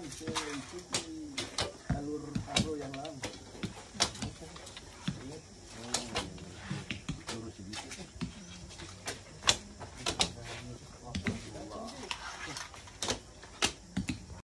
なんて一